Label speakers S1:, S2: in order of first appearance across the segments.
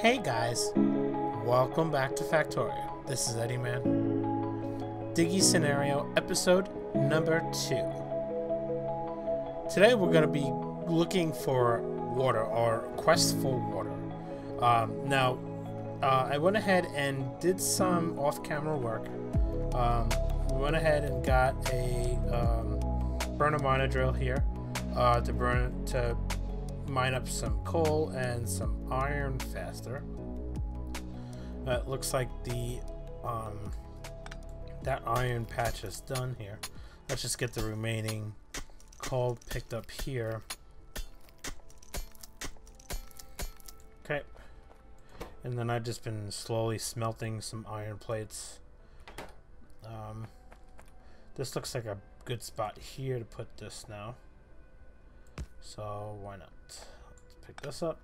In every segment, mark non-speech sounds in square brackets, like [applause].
S1: Hey guys, welcome back to Factorio. This is Eddie Man. Diggy Scenario, episode number two. Today we're going to be looking for water, or quest for water. Um, now, uh, I went ahead and did some off-camera work. Um, we went ahead and got a um, burner miner drill here uh, to burn to mine up some coal and some iron faster. Uh, it looks like the um, that iron patch is done here. Let's just get the remaining coal picked up here. Okay. And then I've just been slowly smelting some iron plates. Um, this looks like a good spot here to put this now. So why not? Let's pick this up.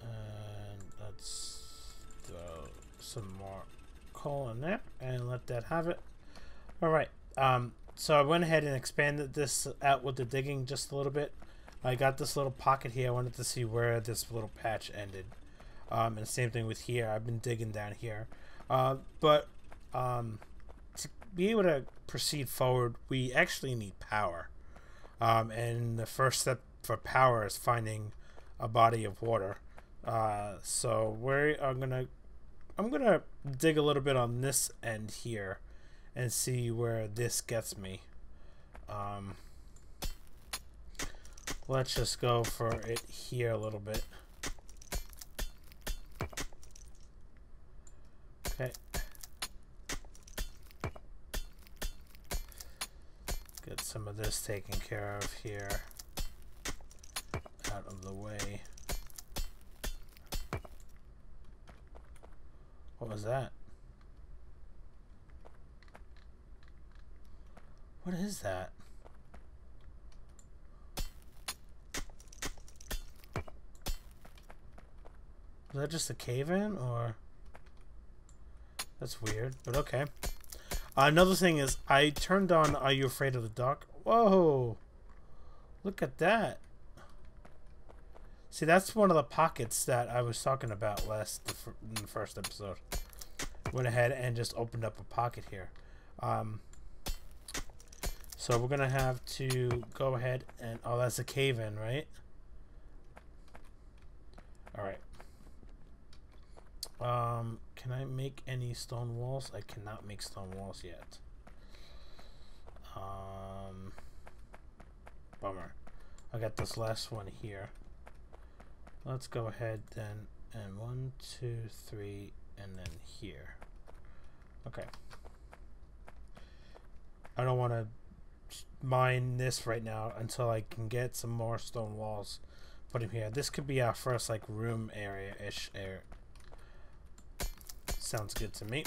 S1: And let's throw some more coal in there and let that have it. Alright, um, so I went ahead and expanded this out with the digging just a little bit. I got this little pocket here. I wanted to see where this little patch ended. Um, and same thing with here. I've been digging down here. Uh, but um, to be able to proceed forward, we actually need power. Um, and the first step for power is finding a body of water. Uh, so we are gonna, I'm gonna dig a little bit on this end here, and see where this gets me. Um, let's just go for it here a little bit. Okay. Some of this taken care of here. Out of the way. What was that? What is that? Is that just a cave-in, or... That's weird, but okay. Another thing is, I turned on Are You Afraid of the Dark? Whoa! Look at that. See, that's one of the pockets that I was talking about last in the first episode. Went ahead and just opened up a pocket here. Um, so we're going to have to go ahead and... Oh, that's a cave-in, right? Alright. Um, can I make any stone walls? I cannot make stone walls yet. Um, bummer. I got this last one here. Let's go ahead then and one, two, three, and then here. Okay. I don't want to mine this right now until I can get some more stone walls put them here. This could be our first like room area-ish area Sounds good to me.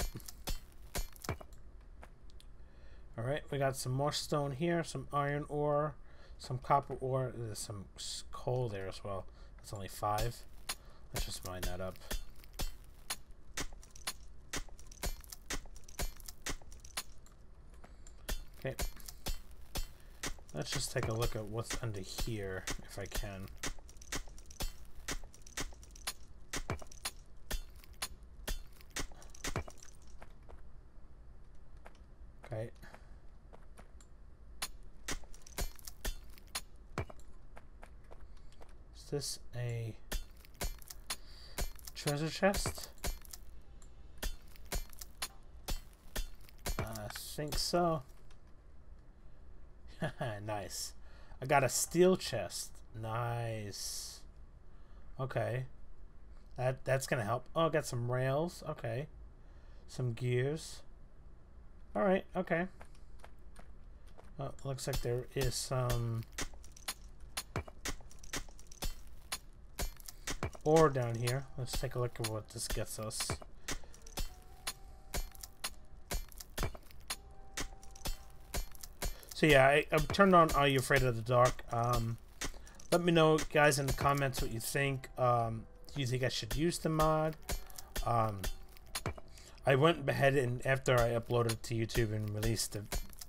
S1: Alright, we got some more stone here, some iron ore, some copper ore, there's some coal there as well. That's only five. Let's just mine that up. Okay. Let's just take a look at what's under here, if I can. this a treasure chest? I think so. [laughs] nice. I got a steel chest. Nice. Okay. That that's gonna help. Oh, I got some rails. Okay. Some gears. Alright, okay. Oh, looks like there is some ore down here. Let's take a look at what this gets us. So yeah, I, I've turned on Are You Afraid of the Dark? Um, let me know, guys, in the comments what you think. Um, do you think I should use the mod? Um, I went ahead and after I uploaded to YouTube and released the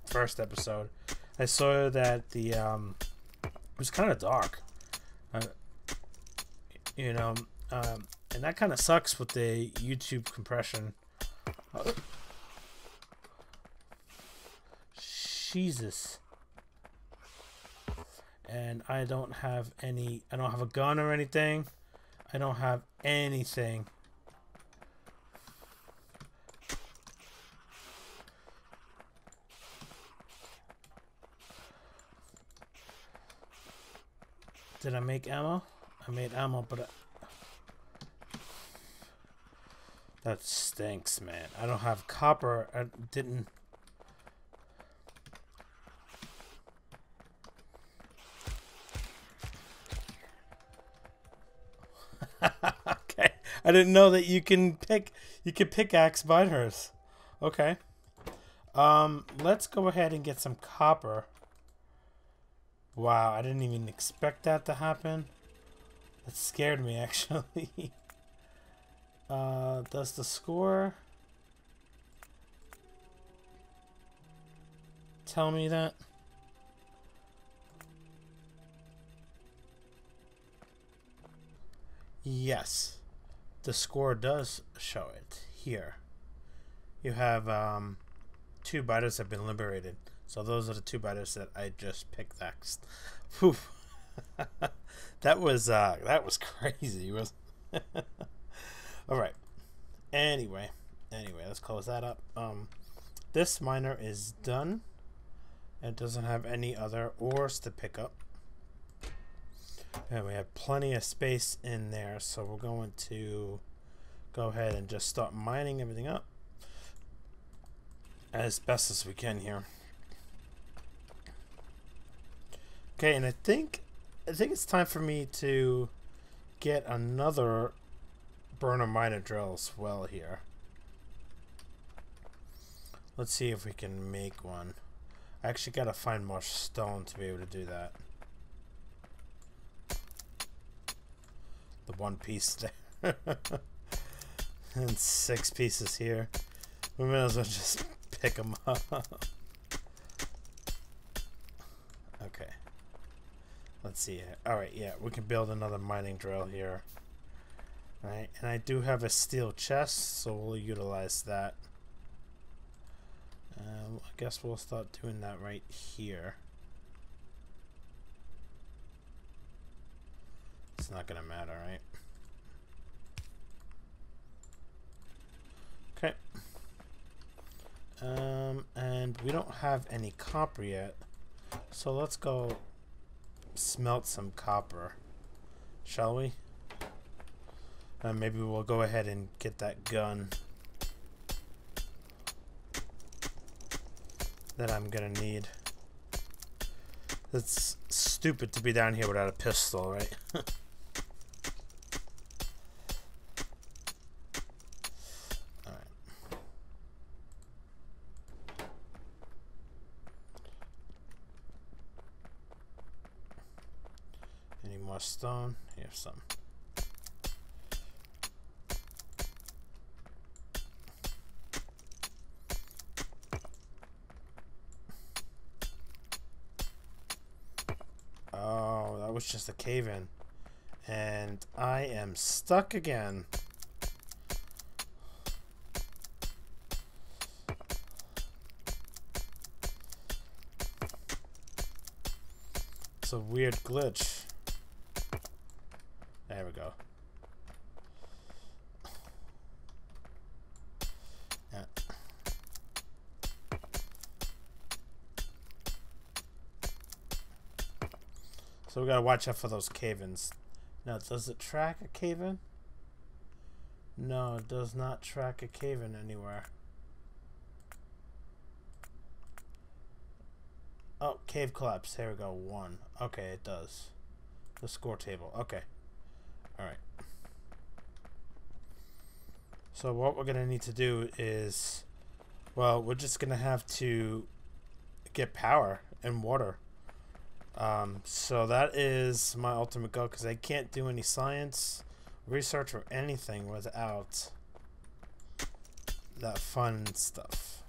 S1: first episode, I saw that the um, it was kind of dark. Uh, You know, um, and that kind of sucks with the YouTube compression. Jesus. And I don't have any, I don't have a gun or anything. I don't have anything. Did I make ammo? I made ammo, but I... that stinks, man. I don't have copper. I didn't. [laughs] okay, I didn't know that you can pick. You can pickaxe biters. Okay. Um, let's go ahead and get some copper. Wow, I didn't even expect that to happen. That scared me, [laughs] actually. uh, does the score tell me that? Yes, the score does show it here. You have um, two biters have been liberated. So those are the two biters that I just pickaxed. Whew. [laughs] [laughs] that was uh that was [laughs] crazy. Was [laughs] All right. Anyway, anyway, let's close that up. Um this miner is done. It doesn't have any other ores to pick up. And we have plenty of space in there, so we're going to go ahead and just start mining everything up as best as we can here. Okay, and I think I think it's time for me to get another burner miner drill as well here. Let's see if we can make one. I actually gotta find more stone to be able to do that. The one piece there. [laughs] and six pieces here. We might as well just [laughs] pick them up. [laughs] Let's see. All right, yeah, we can build another mining drill here. All right, and I do have a steel chest, so we'll utilize that. Um, I guess we'll start doing that right here. It's not gonna matter, right? Okay. Um, and we don't have any copper yet, so let's go smelt some copper, shall we? Uh, maybe we'll go ahead and get that gun that I'm gonna need. It's stupid to be down here without a pistol, right? [laughs] stone. Here's some. Oh, that was just a cave in. And I am stuck again. It's a weird glitch. We gotta watch out for those cave-ins. Now, does it track a cave-in? No, it does not track a cave-in anywhere. Oh, cave collapse. Here we go. One. Okay, it does. The score table. Okay. Alright. So what we're going to need to do is, well, we're just going to have to get power and water. Um, so that is my ultimate goal because I can't do any science, research, or anything without that fun stuff.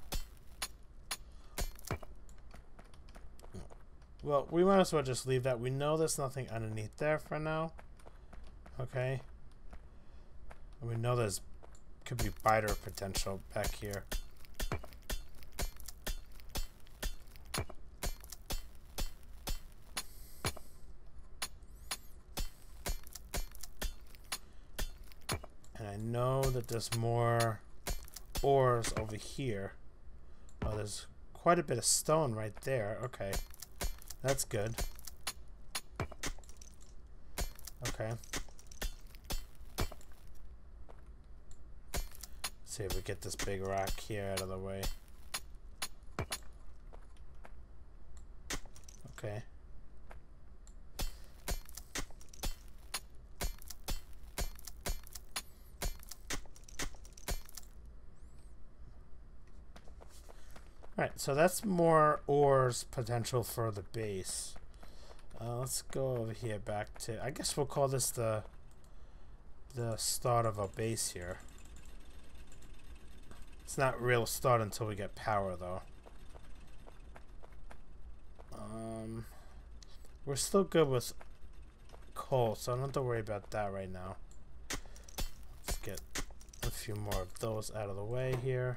S1: Well, we might as well just leave that. We know there's nothing underneath there for now. Okay. We know there's could be biter potential back here. Know that there's more ores over here. Oh, there's quite a bit of stone right there. Okay. That's good. Okay. see if we get this big rock here out of the way. Okay. So that's more ores potential for the base. Uh, let's go over here back to... I guess we'll call this the the start of a base here. It's not real start until we get power, though. Um, we're still good with coal, so I don't have to worry about that right now. Let's get a few more of those out of the way here.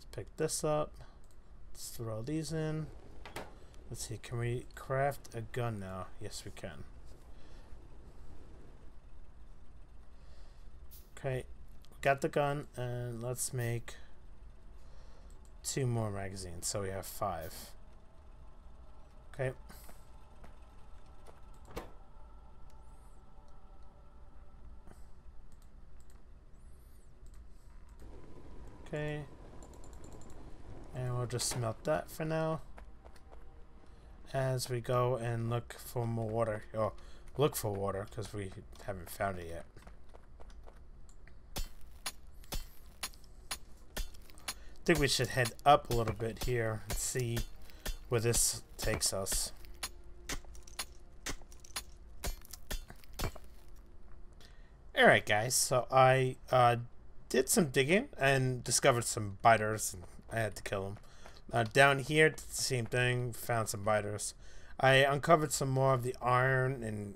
S1: Let's pick this up. Let's throw these in. Let's see, can we craft a gun now? Yes, we can. Okay, got the gun, and let's make two more magazines, so we have five. Okay. Okay. We'll just smelt that for now. As we go and look for more water. Oh, look for water, because we haven't found it yet. I think we should head up a little bit here and see where this takes us. Alright guys, so I uh, did some digging and discovered some biters and I had to kill them. Uh, down here, same thing, found some biters. I uncovered some more of the iron and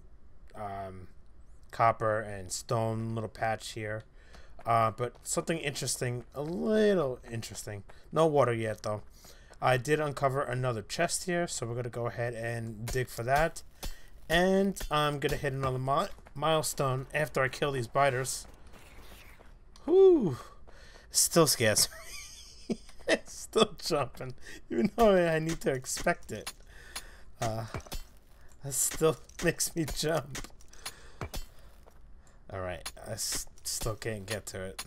S1: um, copper and stone little patch here. Uh, but something interesting, a little interesting. No water yet, though. I did uncover another chest here, so we're going to go ahead and dig for that. And I'm going to hit another mi milestone after I kill these biters. Whew. Still scares me. [laughs] [laughs] still jumping, even though I need to expect it. Uh, that still [laughs] makes me jump. Alright, I still can't get to it.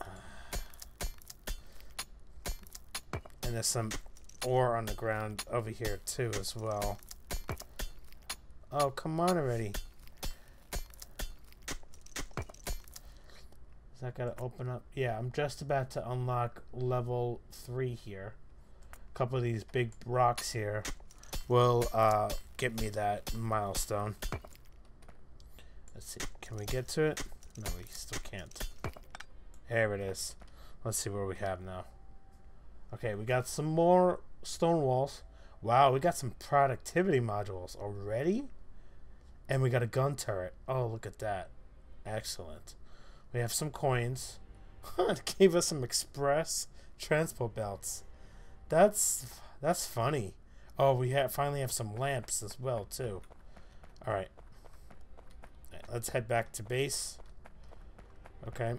S1: [sighs] And there's some ore on the ground over here too as well. Oh, come on already. Is that gonna open up? Yeah, I'm just about to unlock level 3 here. A couple of these big rocks here will uh, get me that milestone. Let's see. Can we get to it? No, we still can't. There it is. Let's see where we have now. Okay, we got some more stone walls. Wow, we got some productivity modules already? And we got a gun turret. Oh, look at that. Excellent. We have some coins. [laughs] it gave us some express transport belts. That's that's funny. Oh, we have finally have some lamps as well too. All right let's head back to base. Okay.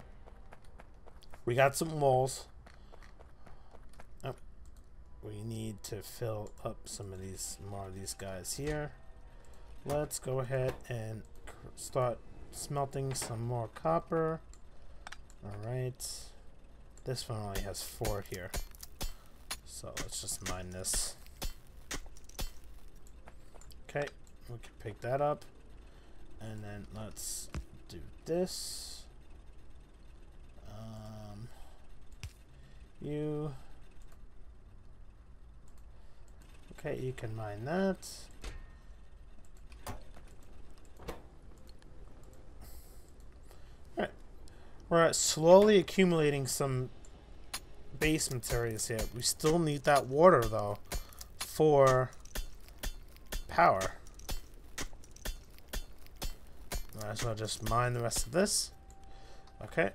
S1: We got some walls. Oh, we need to fill up some of these more of these guys here. Let's go ahead and start smelting some more copper. Alright. This one only has four here. So let's just mine this. Okay, we can pick that up. And then let's do this. Um, you. Okay, you can mine that. We're slowly accumulating some base materials here. We still need that water, though, for power. Might as well just mine the rest of this. Okay.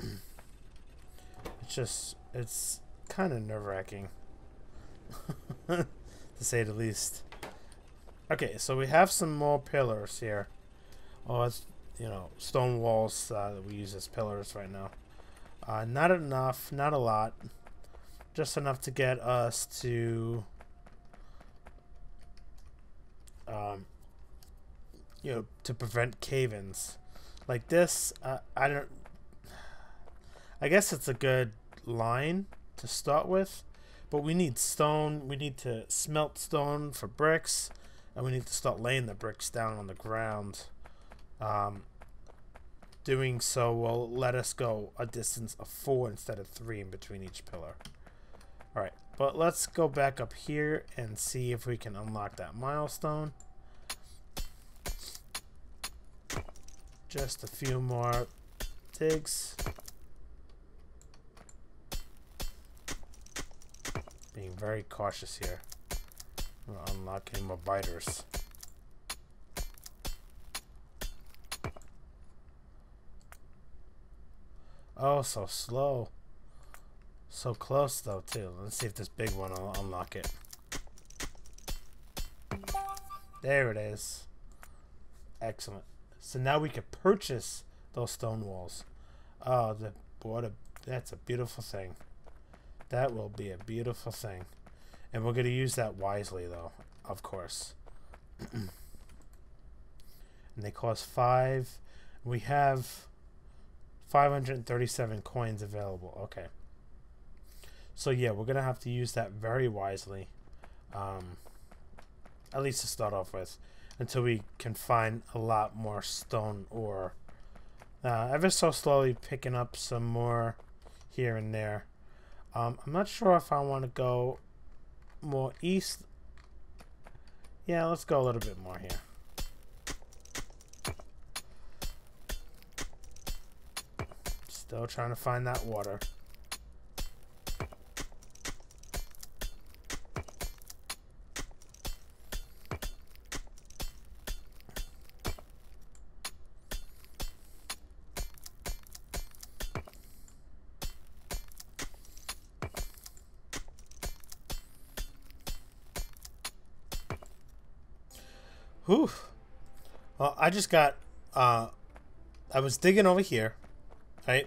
S1: [clears throat] it's just, it's kind of nerve-wracking. [laughs] to say the least. Okay, so we have some more pillars here. Oh, it's, you know, stone walls uh, that we use as pillars right now. Uh, not enough, not a lot. Just enough to get us to... Um, you know, to prevent cave-ins. Like this, uh, I don't... I guess it's a good line to start with. But we need stone. We need to smelt stone for bricks. And we need to start laying the bricks down on the ground. Um, doing so will let us go a distance of four instead of three in between each pillar. Alright, but let's go back up here and see if we can unlock that milestone. Just a few more digs. Being very cautious here. unlocking more biters. Oh, so slow. So close though too. Let's see if this big one will unlock it. There it is. Excellent. So now we can purchase those stone walls. Oh, the, what a, that's a beautiful thing. That will be a beautiful thing. And we're going to use that wisely, though, of course. [clears throat] and they cost five. We have 537 coins available. Okay. So, yeah, we're going to have to use that very wisely. Um, at least to start off with. Until we can find a lot more stone ore. Uh, ever so slowly picking up some more here and there. Um, I'm not sure if I want to go more east. Yeah, let's go a little bit more here. Still trying to find that water. Whew. Well, I just got. Uh, I was digging over here, right,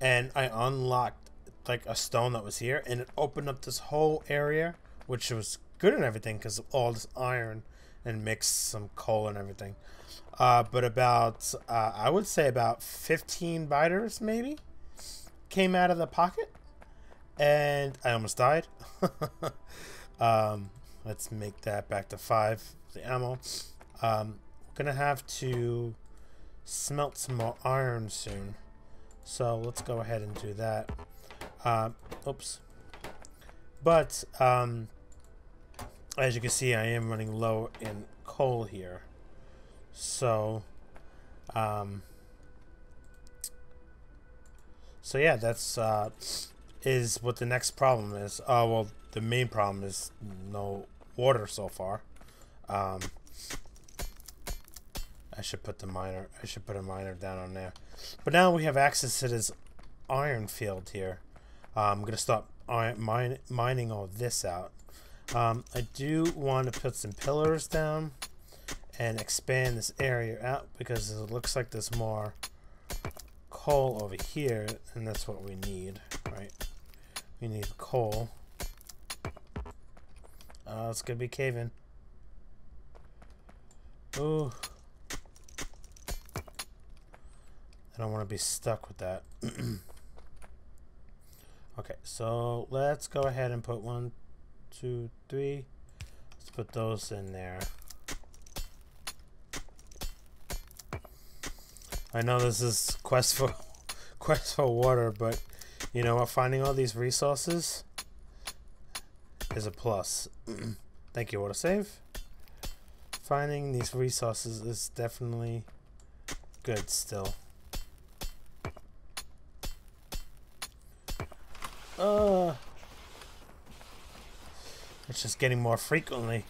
S1: and I unlocked like a stone that was here, and it opened up this whole area, which was good and everything because of all this iron and mixed some coal and everything. Uh, but about, uh, I would say about 15 biters maybe came out of the pocket, and I almost died. [laughs] um, let's make that back to five the ammo. Um, we're gonna have to smelt some more iron soon. So let's go ahead and do that. Uh, oops. But, um, as you can see, I am running low in coal here. So, um, so yeah, that's, uh, is what the next problem is. Uh, well, the main problem is no water so far. Um, I should put the miner. I should put a miner down on there. But now we have access to this iron field here. Uh, I'm gonna stop mine, mining all this out. Um, I do want to put some pillars down and expand this area out because it looks like there's more coal over here, and that's what we need, right? We need coal. Uh, it's gonna be caving. Ooh. I don't want to be stuck with that. [clears throat] okay, so let's go ahead and put one, two, three. Let's put those in there. I know this is quest for [laughs] quest for water, but you know what? Finding all these resources is a plus. [clears throat] Thank you, water save finding these resources is definitely good still. Uh, it's just getting more frequently.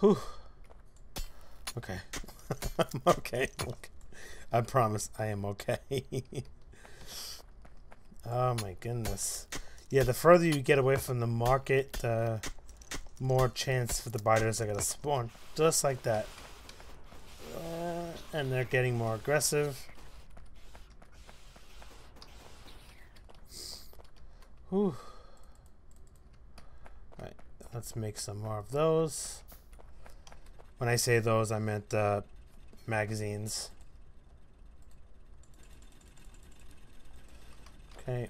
S1: Whew. Okay. [laughs] I'm okay. okay. I promise I am okay. [laughs] oh my goodness. Yeah, the further you get away from the market, the more chance for the biters are going to spawn. Just like that. Uh, and they're getting more aggressive. Whew. Alright, let's make some more of those. When I say those, I meant uh, magazines. Okay.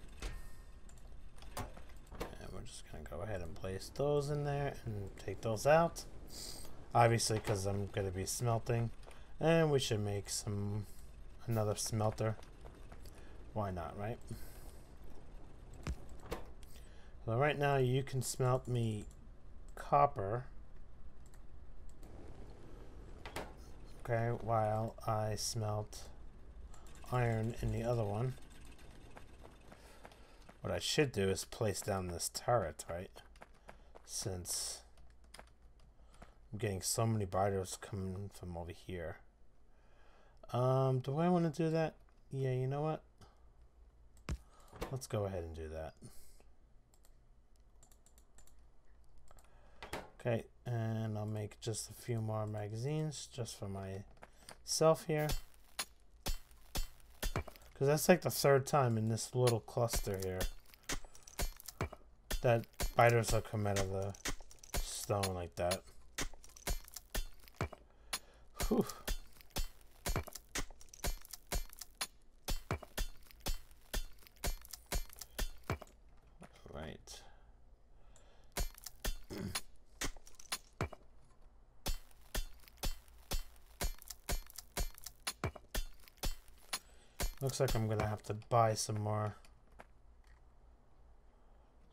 S1: And we're just going to go ahead and place those in there and take those out. Obviously, because I'm going to be smelting. And we should make some another smelter. Why not, right? So right now you can smelt me copper. Okay, while I smelt iron in the other one. What I should do is place down this turret, right? Since I'm getting so many biters coming from over here. Um, do I want to do that? Yeah, you know what? Let's go ahead and do that. Okay, and I'll make just a few more magazines just for myself here. Because that's like the third time in this little cluster here that biters have come out of the stone like that. Whew. Looks like I'm gonna have to buy some more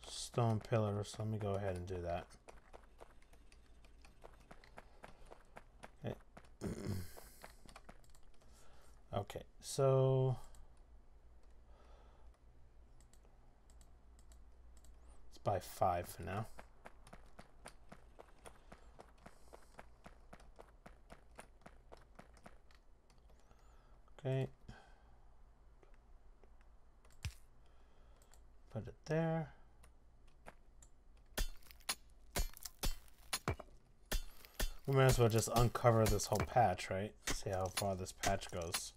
S1: stone pillars. Let me go ahead and do that. Eh. Okay. [clears throat] okay, so let's buy five for now. Okay. Put it there. We might as well just uncover this whole patch, right? See how far this patch goes.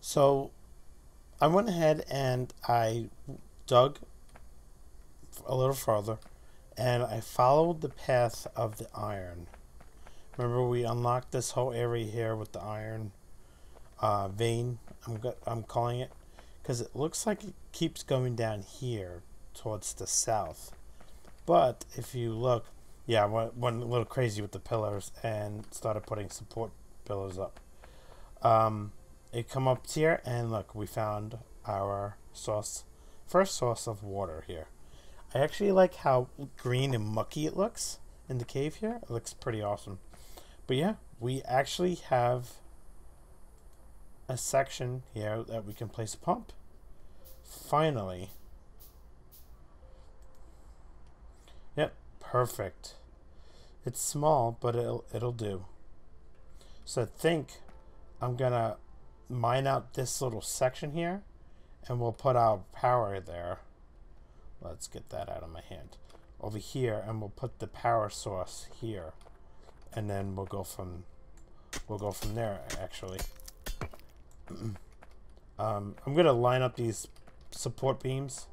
S1: So I went ahead and I dug a little further and I followed the path of the iron. Remember we unlocked this whole area here with the iron uh, vein, I'm, I'm calling it, because it looks like it keeps going down here towards the south. But if you look, yeah, went, went a little crazy with the pillars and started putting support pillars up. Um, it come up here and look, we found our source, first source of water here. I actually like how green and mucky it looks in the cave here. It looks pretty awesome. But yeah, we actually have a section here that we can place a pump. Finally. Yep, perfect. It's small, but it'll, it'll do. So I think I'm to mine out this little section here, and we'll put our power there. Let's get that out of my hand. Over here, and we'll put the power source here. And then we'll go from we'll go from there actually. [clears throat] um, I'm going to line up these support beams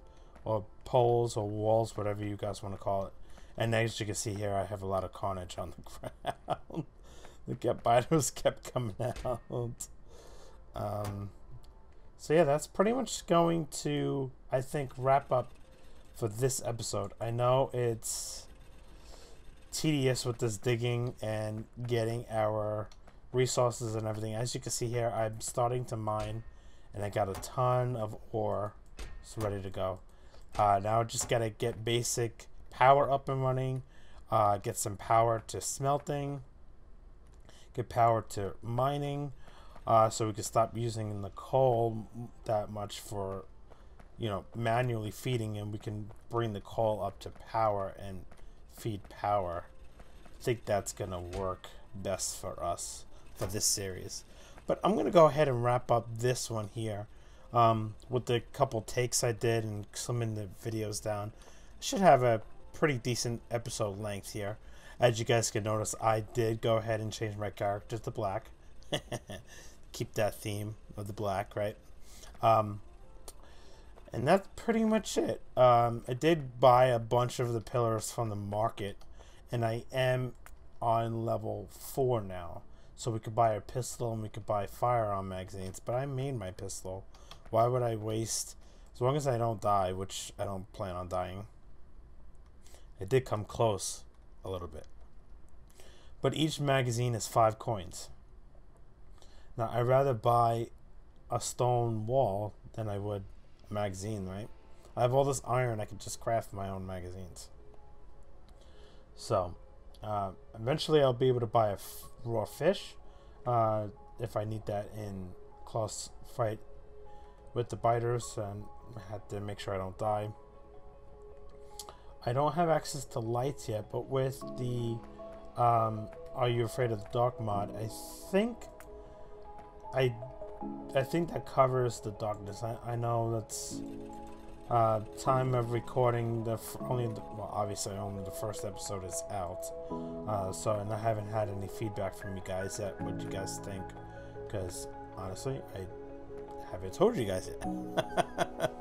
S1: or poles or walls, whatever you guys want to call it. And as you can see here, I have a lot of carnage on the [laughs] ground. the get biters kept coming out. Um, so yeah, that's pretty much going to, I think, wrap up for this episode. I know it's tedious with this digging and getting our resources and everything. As you can see here, I'm starting to mine, and I got a ton of ore. It's ready to go. Uh, now I just gotta get basic power up and running, uh, get some power to smelting, get power to mining, uh, so we can stop using the coal that much for, you know, manually feeding, and we can bring the coal up to power and feed power. I think that's gonna work best for us for this series. But I'm gonna go ahead and wrap up this one here um, with the couple takes I did and slimming the videos down. Should have a pretty decent episode length here. As you guys can notice, I did go ahead and change my character to black. [laughs] Keep that theme of the black, right? Um, and that's pretty much it. Um, I did buy a bunch of the pillars from the market, and I am on level 4 now. So we could buy a pistol and we could buy firearm magazines, but I made my pistol. Why would I waste, as long as I don't die, which I don't plan on dying. It did come close a little bit. But each magazine is 5 coins. Now, I'd rather buy a stone wall than I would a magazine, right? I have all this iron, I could just craft my own magazines. So, uh, eventually I'll be able to buy a raw fish uh, if I need that in close fight with the biters and I have to make sure I don't die. I don't have access to lights yet, but with the um, Are You Afraid of the Dark mod, I think I I think that covers the darkness. I, I know that's uh, time of recording the only the, well obviously only the first episode is out. Uh, so and I haven't had any feedback from you guys yet. What you guys think? Because honestly I haven't told you guys yet.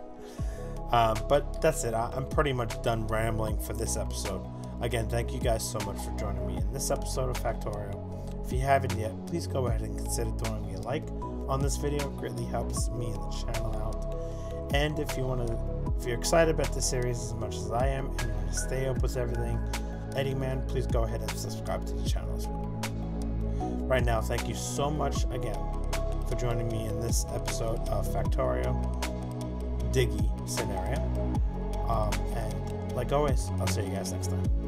S1: Um, [laughs] but that's it. I, I'm pretty much done rambling for this episode. Again thank you guys so much for joining me in this episode of Factorio. If you haven't yet please go ahead and consider throwing me a like on this video. It greatly helps me and the channel out. And if you want to if you're excited about this series as much as I am and want to stay up with everything, Eddie Man, please go ahead and subscribe to the channel as well. Right now, thank you so much again for joining me in this episode of Factorio Diggy Scenario. Um, and like always, I'll see you guys next time.